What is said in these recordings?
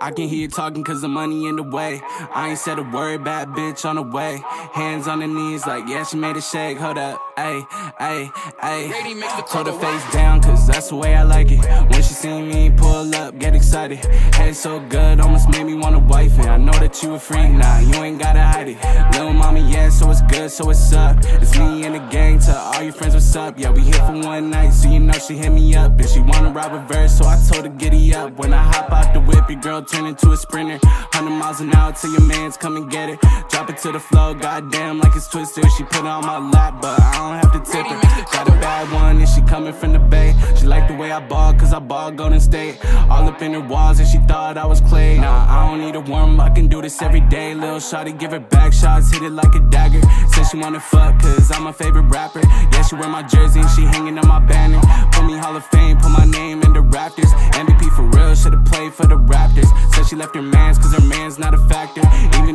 I can hear you talking cause the money in the way. I ain't said a word, bad bitch on the way. Hands on the knees like, yeah, she made a shake. Hold up, ayy, ayy, ayy. Hold her face down cause that's the way I like it. When she see me pull up, get excited. Head so good, almost made me wanna wife it. I know that you a freak, nah, you ain't gotta hide it. Little mommy, yeah, so it's good, so it's up? It's me and the gang, to all your friends, what's up? Yeah, we here for one night, so you know she hit me up. And she wanna ride reverse, so I told her giddy up. When I hop out the whip, your girl turn into a sprinter. 100 miles an hour till your mans come and get it. Drop it to the floor, goddamn, like it's twisted. She put it on my lap, but I don't have to tip. Got a bad one, and she coming from the bay. She like the way I ball, cause I ball Golden State. All up in her walls, and she thought I was clay. Nah, I don't need a warm, I can do this every day. Lil' shawty, give her back shots, hit it like a dagger. Said she wanna fuck, cause I'm a favorite rapper. Yeah, she wear my jersey, and she hanging on my banner. Put me Hall of Fame, put my name in the Raptors. MVP for real, should've played for the Raptors. Said she left her mans, cause her man's not a factor.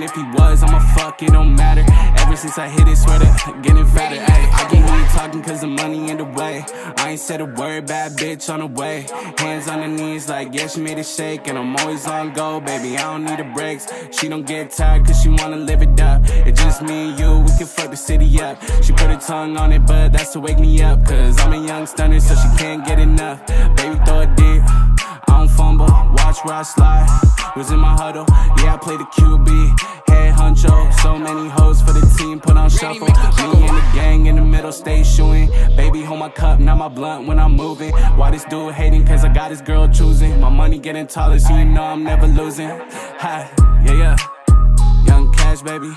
If he was, I'ma fuck, it don't matter. Ever since I hit it, swear to getting fatter. Ay, I hear you talking cause the money in the way. I ain't said a word, bad bitch on the way. Hands on the knees, like, yeah, she made it shake. And I'm always on go, baby, I don't need the breaks. She don't get tired cause she wanna live it up. It's just me and you, we can fuck the city up. She put her tongue on it, but that's to wake me up. Cause I'm a young stunner, so she can't get enough. Baby, throw it deep. I don't fumble, watch where I slide. Was in my huddle, yeah, I played the QB. Head honcho, so many hoes for the team, put on shuffle. Me and the gang in the middle, stay shooing. Baby, hold my cup, not my blunt when I'm moving. Why this dude hating? Cause I got this girl choosing. My money getting taller, so you know I'm never losing. Ha, yeah, yeah. Young cash, baby.